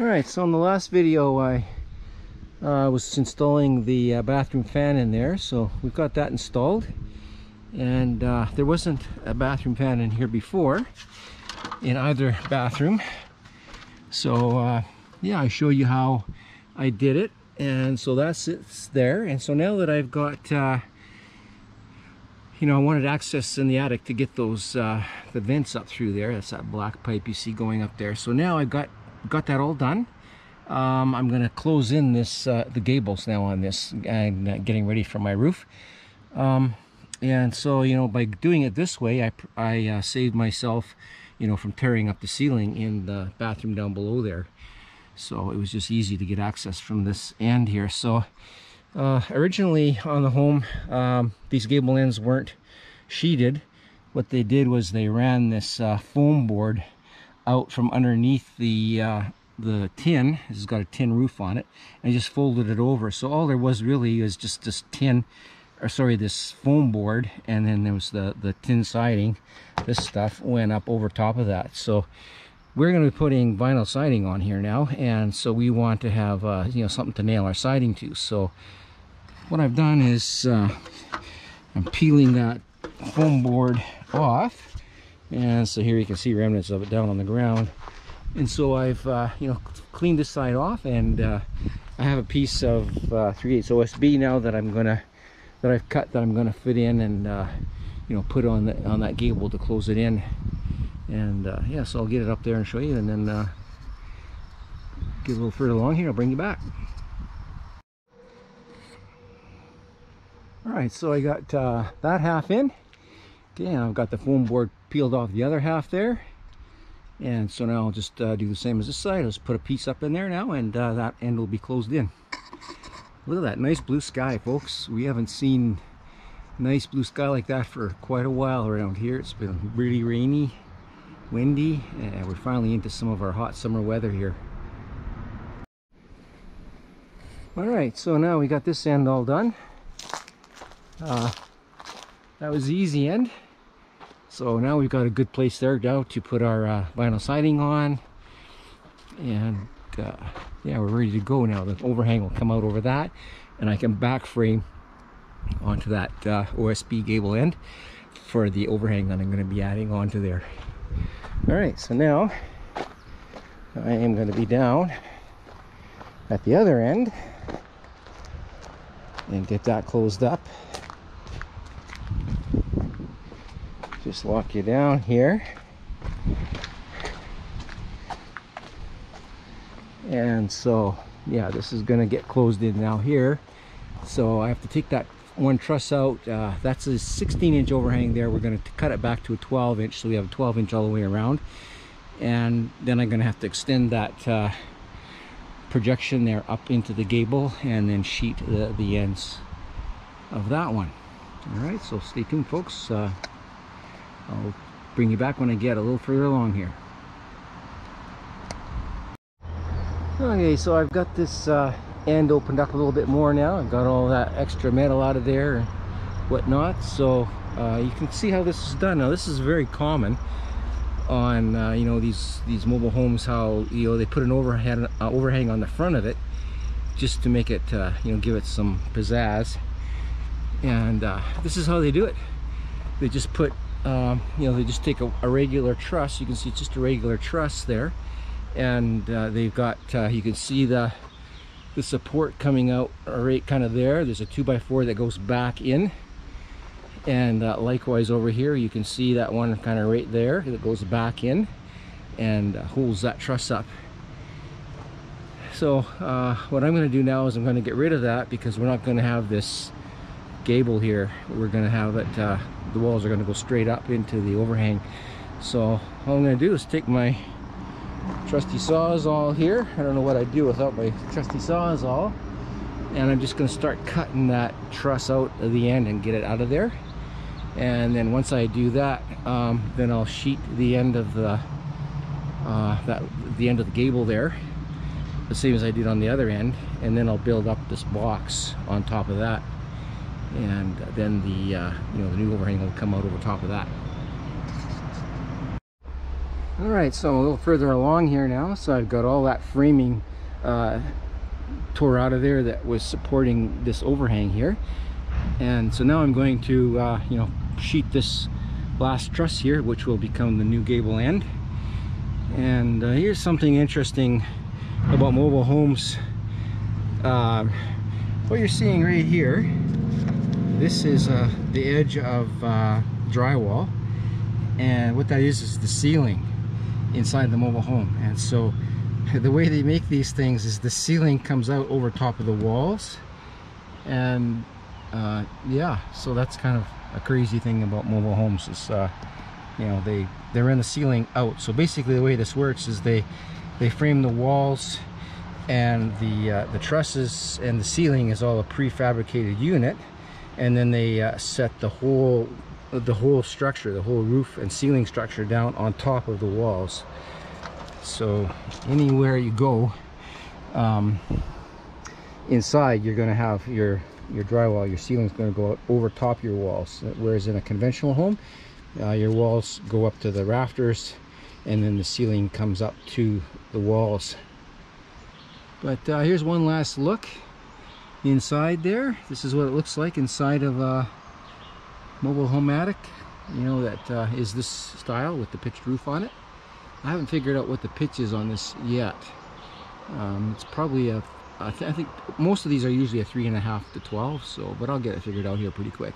All right, so in the last video I uh, was installing the uh, bathroom fan in there, so we've got that installed. And uh, there wasn't a bathroom fan in here before, in either bathroom. So uh, yeah, I show you how I did it. And so that's it's there. And so now that I've got, uh, you know, I wanted access in the attic to get those, uh, the vents up through there. That's that black pipe you see going up there. So now I've got, got that all done. Um, I'm going to close in this, uh, the gables now on this and uh, getting ready for my roof. Um, and so, you know, by doing it this way, I, I uh, saved myself, you know, from tearing up the ceiling in the bathroom down below there so it was just easy to get access from this end here so uh, originally on the home um, these gable ends weren't sheeted what they did was they ran this uh, foam board out from underneath the uh, the tin. This has got a tin roof on it. And just folded it over. So all there was really is just this tin or sorry this foam board. And then there was the the tin siding. This stuff went up over top of that. So we're going to be putting vinyl siding on here now. And so we want to have uh, you know something to nail our siding to. So what I've done is uh, I'm peeling that foam board off and so here you can see remnants of it down on the ground. And so I've uh, you know cleaned this side off and uh, I have a piece of uh, 3 8 OSB now that I'm gonna that I've cut that I'm gonna fit in and uh, you know put on the, on that gable to close it in. And uh, yeah so I'll get it up there and show you and then uh, get a little further along here I'll bring you back. All right so I got uh, that half in okay I've got the foam board peeled off the other half there. And so now I'll just uh, do the same as this side. Let's put a piece up in there now and uh, that end will be closed in. Look at that nice blue sky folks. We haven't seen nice blue sky like that for quite a while around here. It's been really rainy windy and we're finally into some of our hot summer weather here. All right so now we got this end all done. Uh, that was the easy end so now we've got a good place there now to put our uh, vinyl siding on. And uh, yeah we're ready to go now. The overhang will come out over that. And I can back frame onto that uh, OSB gable end for the overhang that I'm going to be adding onto there. All right so now I am going to be down at the other end and get that closed up just lock you down here. And so yeah this is to get closed in now here. So I have to take that one truss out. Uh, that's a 16 inch overhang there. We're to cut it back to a 12 inch so we have a 12 inch all the way around. And then I'm to have to extend that uh, projection there up into the gable and then sheet the, the ends of that one. All right so stay tuned folks. Uh, I'll bring you back when I get a little further along here okay so I've got this uh, end opened up a little bit more now. I've got all that extra metal out of there and whatnot. So uh, you can see how this is done. Now this is very common on uh, you know these these mobile homes. How you know they put an overhang uh, overhang on the front of it just to make it uh, you know give it some pizzazz. And uh, this is how they do it. They just put um, you know they just take a, a, regular truss. You can see it's just a regular truss there, and uh, they've got you can see the the support coming out right kind of there. There's a 2x4 that goes back in. And uh, likewise over here you can see that one kind of right there that goes back in and uh, holds that truss up. So uh, what I'm going to do now is I'm going to get rid of that because we're not going to have this gable here we're going to have it uh, the walls are going to go straight up into the overhang so all I'm going to do is take my trusty sawzall here. I don't know what I'd do without my trusty sawzall. And I'm just going to start cutting that truss out of the end and get it out of there. And then once I do that, um, then I'll sheet the end of the uh, that the end of the gable there, the same as I did on the other end. And then I'll build up this box on top of that. And then the uh, you know the new overhang will come out over top of that. All right, so a little further along here now. So I've got all that framing uh, tore out of there that was supporting this overhang here. And so now I'm going to, uh, you know, sheet this last truss here, which will become the new gable end. And uh, here's something interesting about mobile homes. Uh, what you're seeing right here, this is uh, the edge of uh, drywall. And what that is, is the ceiling inside the mobile home. And so the way they make these things is the ceiling comes out over top of the walls. And uh, yeah, so that's kind of a crazy thing about mobile homes is, uh, you know, they, they're in the ceiling out. So basically the way this works is they, they frame the walls and the, uh, the trusses and the ceiling is all a prefabricated unit. And then they uh, set the whole the whole structure, the whole roof and ceiling structure down on top of the walls. So anywhere you go um, inside, you're going to have your your drywall, your ceiling's going to go over top your walls. Whereas in a conventional home, uh, your walls go up to the rafters and then the ceiling comes up to the walls. But uh, here's one last look inside there. This is what it looks like inside of a mobile home attic. You know, that uh, is this style with the pitched roof on it. I haven't figured out what the pitch is on this yet. Um, it's probably a I, th I, think most of these are usually a three and a half to 12 so but I'll get it figured out here pretty quick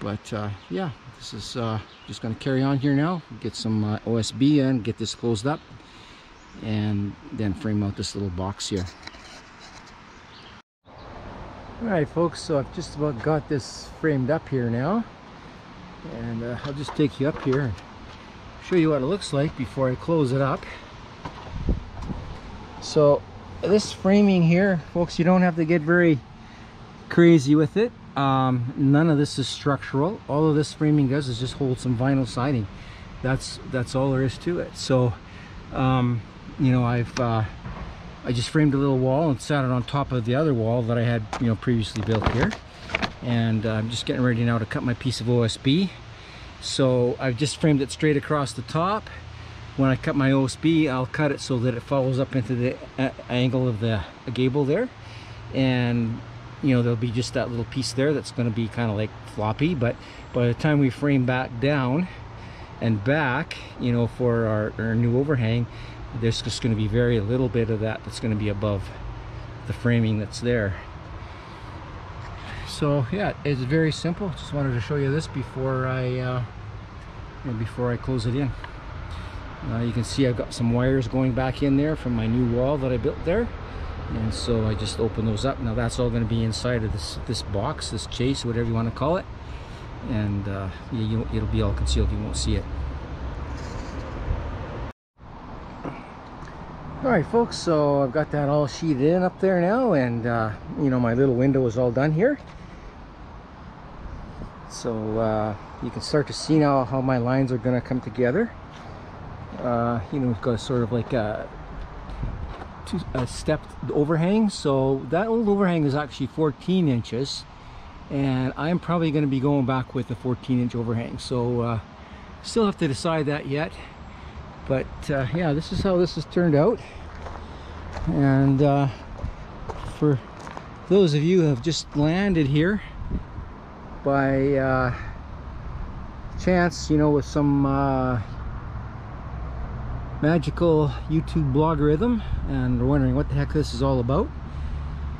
but uh, yeah this is uh, just going to carry on here now get some uh, OSB and get this closed up and then frame out this little box here alright folks so I've just about got this framed up here now. And uh, I'll just take you up here and show you what it looks like before I close it up. So this framing here folks you don't have to get very crazy with it. Um, none of this is structural. All of this framing does is just hold some vinyl siding. That's that's all there is to it. So um, you know I've uh, I just framed a little wall and sat it on top of the other wall that I had you know previously built here. And uh, I'm just getting ready now to cut my piece of OSB so I've just framed it straight across the top. When I cut my OSB I'll cut it so that it follows up into the angle of the gable there. And you know there'll be just that little piece there that's going to be kind of like floppy. But by the time we frame back down and back you know for our, our new overhang there's just going to be very little bit of that that's going to be above the framing that's there so yeah it's very simple just wanted to show you this before I uh, before I close it in uh, you can see I've got some wires going back in there from my new wall that I built there. And so I just open those up. Now that's all going to be inside of this this box, this chase, whatever you want to call it. And uh, you, it'll be all concealed. You won't see it. Alright folks, so I've got that all sheeted in up there now and uh, you know my little window is all done here. So uh, you can start to see now how my lines are going to come together uh, you know, we've got sort of like a, two, a stepped overhang. So that old overhang is actually 14 inches. And I'm probably going to be going back with a 14 inch overhang. So uh, still have to decide that yet. But uh, yeah, this is how this has turned out. And uh, for those of you who have just landed here by uh, chance, you know, with some uh, magical YouTube blogorithm and are wondering what the heck this is all about.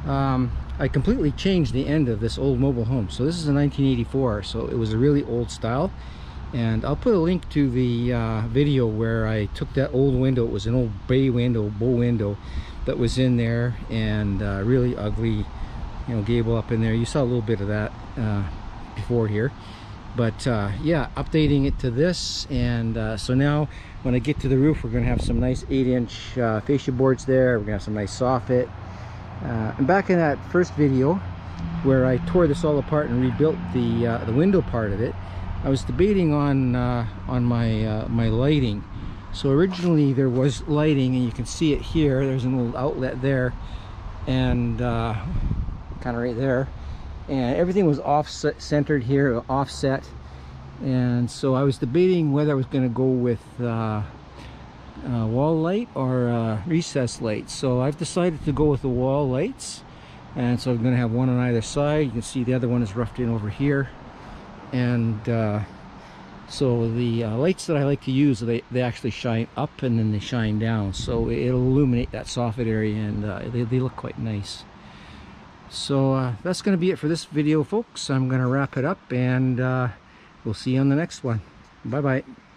Um, I completely changed the end of this old mobile home. So this is a 1984, so it was a really old style. And I'll put a link to the uh, video where I took that old window. It was an old bay window, bow window that was in there and uh, really ugly, you know, gable up in there. You saw a little bit of that uh, before here but uh, yeah updating it to this and uh, so now when I get to the roof we're gonna have some nice 8 inch uh, fascia boards there we're gonna have some nice soffit and back in that first video where I tore this all apart and rebuilt the the window part of it I was debating on uh, on my my lighting so originally there was lighting and you can see it here there's an old outlet there and kind of right there and everything was off centered here offset and so I was debating whether I was going to go with uh, uh, wall light or uh, recess light. So I've decided to go with the wall lights. And so I'm going to have one on either side. You can see the other one is roughed in over here. And uh, so the uh, lights that I like to use, they, they actually shine up and then they shine down. So it'll illuminate that soffit area and uh, they, they look quite nice. So uh, that's going to be it for this video, folks. I'm going to wrap it up and uh, we'll see you on the next one. Bye-bye.